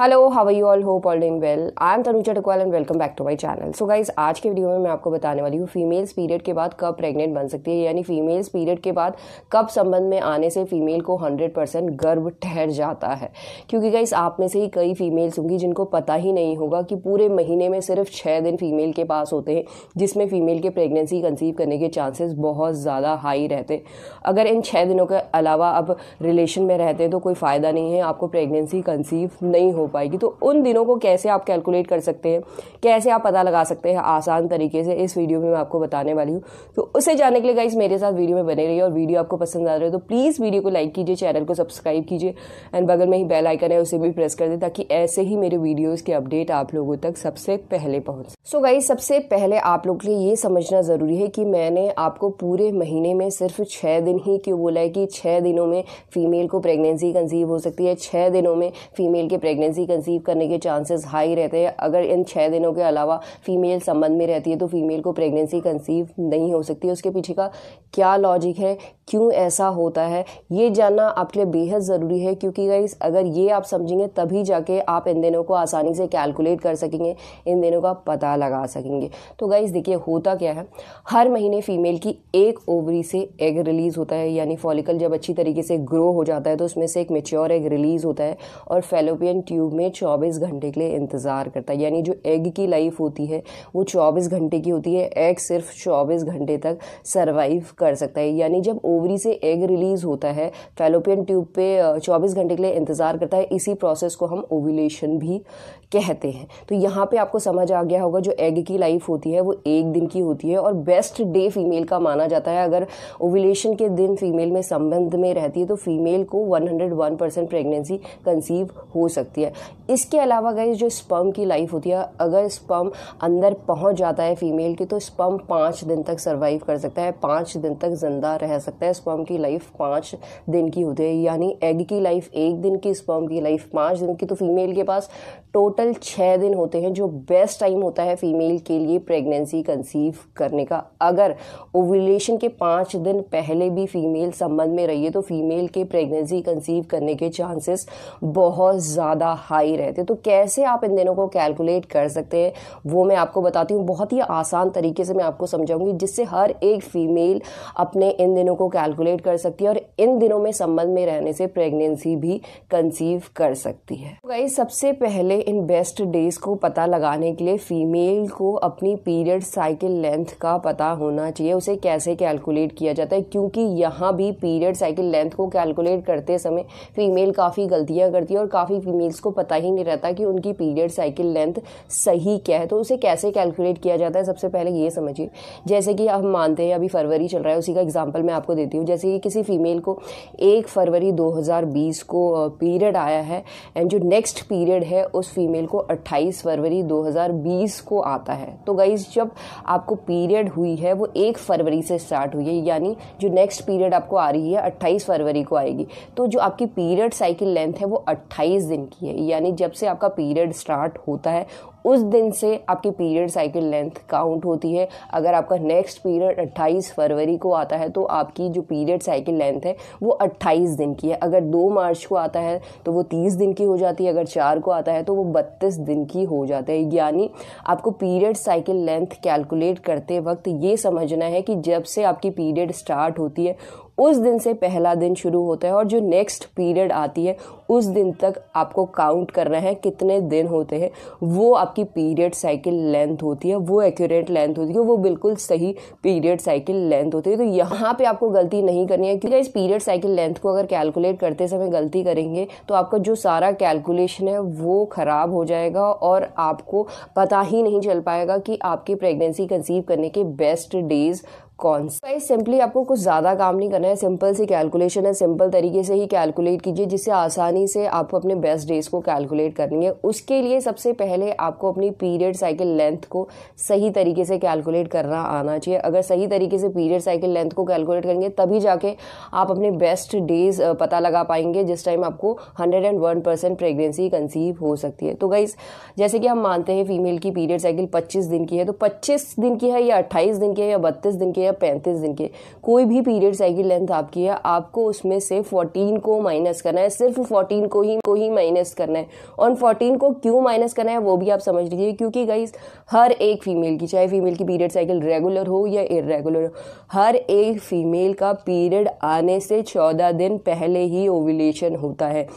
Hello how are you all hope all doing well I am Tanuja Takwal and welcome back to my channel so guys आज के video में मैं आपको बताने वाली हूँ फीमेल्स पीरियड के बाद कब प्रेग्नेंट बन सकती है, यानी फीमेल्स पीरियड के बाद कब संबंध में आने से फीमेल को 100 परसेंट गर्भ ठहर जाता है। क्योंकि गाइस आप में से ही कई फीमेल्स होंगी जिनको पता ही नहीं होगा कि पूरे महीने में सिर्फ़ छः दिन फीमेल के पास होते हैं, जिसमें फीमेल के प्रेगनेंसी कंसीव करने के चांसेस बहुत ज़्यादा हाई रहते अगर इन छः दिनों के अलावा आप रिलेशन में रहते हैं तो कोई फ़ायदा नहीं है, आपको प्रेगनेंसी कंसीव नहीं हो पाएगी। तो उन दिनों को कैसे आप कैलकुलेट कर सकते हैं? कैसे आप पता लगा सकते हैं? आसान तरीके से इस वीडियो में मैं आपको बताने वाली हूँ। तो उसे जानने के लिए गाइज़ मेरे साथ वीडियो में बने रहिए और वीडियो आपको पसंद आ रहा है तो प्लीज़ वीडियो को लाइक कीजिए चैनल को सब्सक्राइब कीजिए एंड बगल में ही बेल आइकन है, उसे भी प्रेस कर दे ताकि ऐसे ही मेरे वीडियोज़ के अपडेट आप लोगों तक सबसे पहले पहुँच सो गाइज़ सबसे पहले आप लोग के लिए ये समझना ज़रूरी है कि मैंने आपको पूरे महीने में सिर्फ़ छः दिन ही क्यों बोला है कि छः दिनों में फीमेल को प्रेगनेंसी कंसीव हो सकती है छः दिनों में फीमेल के प्रेगनेंसी कंसीव करने के चांसेस हाई रहते हैं। अगर इन छः दिनों के अलावा फीमेल संबंध में रहती है तो फीमेल को प्रेगनेंसी कंसीव नहीं हो सकती। उसके पीछे का क्या लॉजिक है? क्यों ऐसा होता है? ये जानना आपके लिए बेहद ज़रूरी है, क्योंकि गाइस अगर ये आप समझेंगे, तभी जाके आप इन दिनों को आसानी से कैलकुलेट कर सकेंगे, इन दिनों का पता लगा सकेंगे। तो गाइस देखिए, होता क्या है? हर महीने फीमेल की एक ओवरी से एग रिलीज़ होता है, यानी फॉलिकल जब अच्छी तरीके से ग्रो हो जाता है तो उसमें से एक मेच्योर एग रिलीज़ होता है, और फेलोपियन ट्यूब में चौबीस घंटे के लिए इंतज़ार करता है। यानी जो एग की लाइफ होती है, वो चौबीस घंटे की होती है। एग सिर्फ़ चौबीस घंटे तक सर्वाइव कर सकता है। यानी जब ओवरी से एग रिलीज़ होता है फेलोपियन ट्यूब पे चौबीस घंटे के लिए इंतज़ार करता है, इसी प्रोसेस को हम ओवुलेशन भी कहते हैं। तो यहाँ पे आपको समझ आ गया होगा, जो एग की लाइफ होती है, वो एक दिन की होती है। और बेस्ट डे फीमेल का माना जाता है। अगर ओवुलेशन के दिन फीमेल में संबंध में रहती है तो फीमेल को 101 परसेंट प्रेगनेंसी कंसीव हो सकती है। इसके अलावा गई जो स्पर्म की लाइफ होती है, अगर स्पर्म अंदर पहुँच जाता है फीमेल की तो स्पर्म पाँच दिन तक सर्वाइव कर सकता है, पाँच दिन तक ज़िंदा रह सकता है। स्पर्म की लाइफ पाँच दिन की होती है, यानी एग की लाइफ एक दिन की स्पर्म की लाइफ पाँच दिन की। तो फीमेल के पास टोटल छः दिन होते हैं, जो बेस्ट टाइम होता है फीमेल के लिए प्रेगनेंसी कंसीव करने का। अगर ओवुलेशन के पाँच दिन पहले भी फीमेल संबंध में रही है तो फीमेल के प्रेगनेंसी कंसीव करने के चांसेस बहुत ज़्यादा हाई रहते तो कैसे आप इन दिनों को कैलकुलेट कर सकते हैं? वो मैं आपको बताती हूँ। बहुत ही आसान तरीके से मैं आपको समझाऊँगी, जिससे हर एक फीमेल अपने इन दिनों को कैलकुलेट कर सकती है और इन दिनों में संबंध में रहने से प्रेगनेंसी भी कंसीव कर सकती है। तो सबसे पहले इन बेस्ट डेज़ को पता लगाने के लिए फीमेल को अपनी पीरियड साइकिल लेंथ का पता होना चाहिए। उसे कैसे कैलकुलेट किया जाता है? क्योंकि यहाँ भी पीरियड साइकिल लेंथ को कैलकुलेट करते समय फीमेल काफ़ी गलतियाँ करती है और काफ़ी फीमेल्स को पता ही नहीं रहता कि उनकी पीरियड साइकिल लेंथ सही क्या है तो उसे कैसे कैलकुलेट किया जाता है, सबसे पहले ये समझिए। जैसे कि हम मानते हैं, अभी फरवरी चल रहा है, उसी का एग्ज़ाम्पल मैं आपको देती हूँ। जैसे कि किसी फीमेल को एक फरवरी 2020 को पीरियड आया है एंड जो नेक्स्ट पीरियड है, उस फीमेल को 28 फरवरी 2020 को आता है। तो गाइज़ जब आपको पीरियड हुई है, वो एक फरवरी से स्टार्ट हुई है, यानी जो नेक्स्ट पीरियड आपको आ रही है 28 फरवरी को आएगी। तो जो आपकी पीरियड साइकिल लेंथ है, वो 28 दिन की है। यानी जब से आपका पीरियड स्टार्ट होता है, उस दिन से आपकी पीरियड साइकिल लेंथ काउंट होती है। अगर आपका नेक्स्ट पीरियड 28 फरवरी को आता है तो आपकी जो पीरियड साइकिल लेंथ है, वो 28 दिन की है। अगर 2 मार्च को आता है तो वो 30 दिन की हो जाती है। अगर 4 को आता है तो वो 32 दिन की हो जाता है। यानी आपको पीरियड साइकिल लेंथ कैलकुलेट करते वक्त ये समझना है कि जब से आपकी पीरियड स्टार्ट होती है उस दिन से पहला दिन शुरू होता है और जो नेक्स्ट पीरियड आती है, उस दिन तक आपको काउंट करना है कितने दिन होते हैं। वो आपकी पीरियड साइकिल लेंथ होती है, वो एक्यूरेट लेंथ होती है, वो बिल्कुल सही पीरियड साइकिल लेंथ होती है। तो यहाँ पे आपको गलती नहीं करनी है, क्योंकि इस पीरियड साइकिल लेंथ को अगर कैलकुलेट करते समय गलती करेंगे तो आपका जो सारा कैलकुलेशन है वो ख़राब हो जाएगा और आपको पता ही नहीं चल पाएगा कि आपकी प्रेगनेंसी कंसीव करने के बेस्ट डेज़ कौन सा सिंपली आपको कुछ ज़्यादा काम नहीं करना है। सिंपल सी कैलकुलेशन है। सिंपल तरीके से ही कैलकुलेट कीजिए, जिससे आसानी से आपको अपने बेस्ट डेज़ को कैलकुलेट करनी है। उसके लिए सबसे पहले आपको अपनी पीरियड साइकिल लेंथ को सही तरीके से कैलकुलेट करना आना चाहिए। अगर सही तरीके से पीरियड साइकिल लेंथ को कैलकुलेट करेंगे, तभी जाके आप अपने बेस्ट डेज़ पता लगा पाएँगे, जिस टाइम आपको hundred and one percent pregnancy conceive हो सकती है। तो गाइज़ जैसे कि हम मानते हैं फीमेल की पीरियड साइकिल पच्चीस दिन की है तो पच्चीस दिन की है या अट्ठाईस दिन की है या बत्तीस दिन की है या पैंतीस दिन के। कोई भी पीरियड साइकिल लेंथ आपकी है, आपको उसमें से फोर्टीन को माइनस करना है। सिर्फ़ फोर्टीन को ही को ही माइनस करना है। और फोर्टीन को क्यों माइनस करना है, वो भी आप समझ लीजिए, क्योंकि गाइज़ हर एक फीमेल की, चाहे फीमेल की पीरियड साइकिल रेगुलर हो या इरेगुलर हो, हर एक फीमेल का पीरियड आने से चौदह दिन पहले ही ओविलेशन होता है।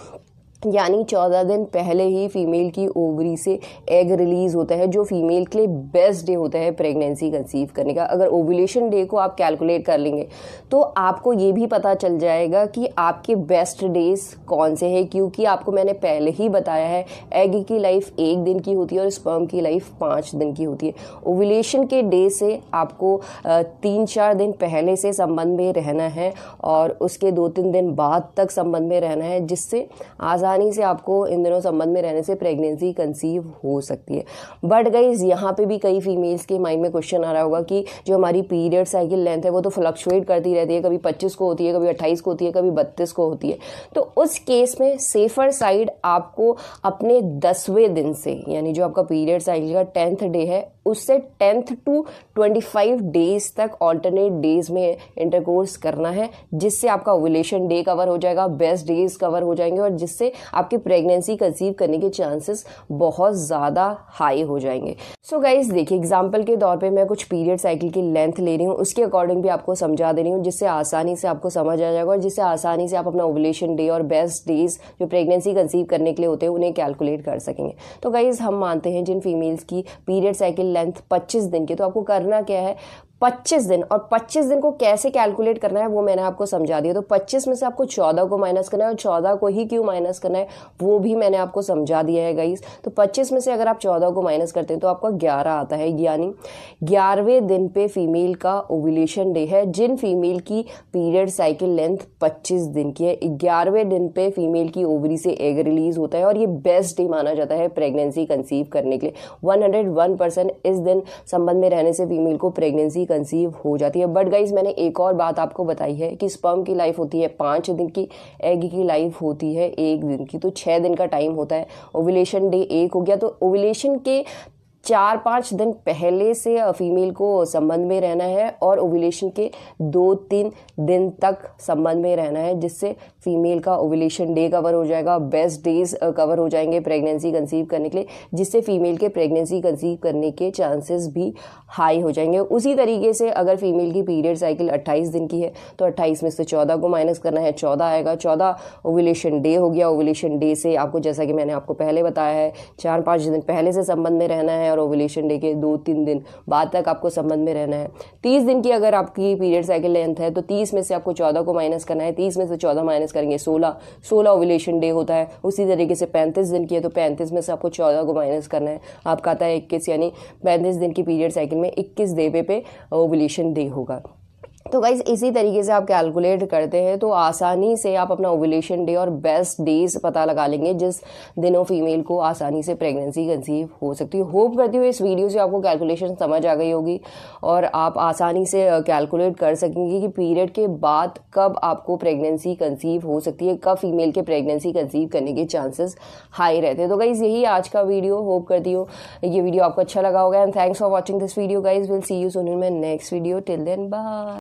यानी चौदह दिन पहले ही फीमेल की ओवरी से एग रिलीज़ होता है, जो फीमेल के लिए बेस्ट डे होता है प्रेगनेंसी कंसीव करने का। अगर ओवुलेशन डे को आप कैलकुलेट कर लेंगे तो आपको ये भी पता चल जाएगा कि आपके बेस्ट डेज़ कौन से हैं, क्योंकि आपको मैंने पहले ही बताया है एग की लाइफ एक दिन की होती है और स्पर्म की लाइफ पाँच दिन की होती है। ओवुलेशन के डे से आपको तीन चार दिन पहले से संबंध में रहना है और उसके दो तीन दिन बाद तक संबंध में रहना है, जिससे आज़ाद आसानी से आपको इन दिनों संबंध में रहने से प्रेगनेंसी कंसीव हो सकती है। बट गाइज़ यहाँ पे भी कई फीमेल्स के माइंड में क्वेश्चन आ रहा होगा कि जो हमारी पीरियड साइकिल लेंथ है, वो तो फ्लक्चुएट करती रहती है। कभी पच्चीस को होती है, कभी अट्ठाईस को होती है, कभी बत्तीस को होती है। तो उस केस में सेफर साइड आपको अपने दसवें दिन से, यानी जो आपका पीरियड साइकिल का टेंथ डे है उससे tenth to twenty five days तक ऑल्टरनेट डेज़ में इंटरकोर्स करना है, जिससे आपका ओवुलेशन डे कवर हो जाएगा बेस्ट डेज़ कवर हो जाएँगे और जिससे आपकी प्रेगनेंसी कंसीव करने के चांसेस बहुत ज़्यादा हाई हो जाएँगे। सो गाइज़ देखिए एग्ज़ाम्पल के तौर पे मैं कुछ पीरियड साइकिल की लेंथ ले रही हूँ। उसके अकॉर्डिंग भी आपको समझा दे रही हूँ, जिससे आसानी से आपको समझ आ जाएगा और जिससे आसानी से आप अपना ओवुलेशन डे और बेस्ट डेज़ जो प्रेगनेंसी कंसीव करने के लिए होते हैं, उन्हें कैलकुलेट कर सकेंगे। तो गाइज़ हम मानते हैं जिन फीमेल्स की पीरियड साइकिल लेंथ 25 दिन की तो आपको करना क्या है? 25 दिन, और 25 दिन को कैसे कैलकुलेट करना है वो मैंने आपको समझा दिया। तो 25 में से आपको 14 को माइनस करना है, और 14 को ही क्यों माइनस करना है, वो भी मैंने आपको समझा दिया है गाइस तो 25 में से अगर आप 14 को माइनस करते हैं तो आपका 11 आता है। यानी ग्यारहवें दिन पे फीमेल का ओवुलेशन डे है, जिन फीमेल की पीरियड साइकिल लेंथ पच्चीस दिन की है। ग्यारहवें दिन पे फीमेल की ओवरी से एग रिलीज़ होता है, और ये बेस्ट डे माना जाता है प्रेगनेंसी कंसीव करने के लिए। वन परसेंट इस दिन संबंध में रहने से फीमेल को प्रेगनेंसी कंसीव हो जाती है। बट गाइज़ मैंने एक और बात आपको बताई है कि स्पर्म की लाइफ होती है, पाँच दिन की एग की लाइफ होती है एक दिन की तो छः दिन का टाइम होता है। ओविलेशन डे एक हो गया तो ओविलेशन के चार पाँच दिन पहले से फीमेल को संबंध में रहना है और ओवुलेशन के दो तीन दिन तक संबंध में रहना है, जिससे फीमेल का ओवुलेशन डे कवर हो जाएगा। बेस्ट डेज़ कवर हो जाएँगे प्रेगनेंसी कंसीव करने के लिए, जिससे फीमेल के प्रेगनेंसी कंसीव करने के चांसेस भी हाई हो जाएँगे। उसी तरीके से अगर फीमेल की पीरियड साइकिल 28 दिन की है तो 28 में से 14 को माइनस करना है 14 आएगा। 14 ओवुलेशन डे हो गया। ओवुलेशन डे से आपको, जैसा कि मैंने आपको पहले बताया है चार पाँच दिन पहले से संबंध में रहना है और ओवुलेशन डे के दो तीन दिन बाद तक आपको संबंध में रहना है। तीस दिन की अगर आपकी पीरियड साइकिल लेंथ है तो तीस में से आपको चौदह को माइनस करना है, तीस में से चौदह माइनस करेंगे, सोलह सोलह ओवुलेशन डे होता है, उसी तरीके से पैंतीस दिन की है तो पैंतीस में से आपको चौदह को माइनस करना है। आपका आता है इक्कीस, यानी पैंतीस दिन की पीरियड साइकिल में इक्कीस डे पे ओवुलेशन डे होगा। तो गाइज़ इसी तरीके से आप कैलकुलेट करते हैं तो आसानी से आप अपना ओवुलेशन डे और बेस्ट डेज़ पता लगा लेंगे, जिस दिनों फीमेल को आसानी से प्रेगनेंसी कंसीव हो सकती है। होप करती हूँ इस वीडियो से आपको कैलकुलेशन समझ आ गई होगी, और आप आसानी से कैलकुलेट कर सकेंगे कि पीरियड के बाद कब आपको प्रेगनेंसी कंसीव हो सकती है, कब फीमेल के प्रेगनेंसी कंसीव करने के चांसेस हाई रहते हैं। तो गाइज़ यही आज का वीडियो होप करती हूँ ये वीडियो आपको अच्छा लगा होगा and thanks for watching this video guys will see you soon मैं next video till then bye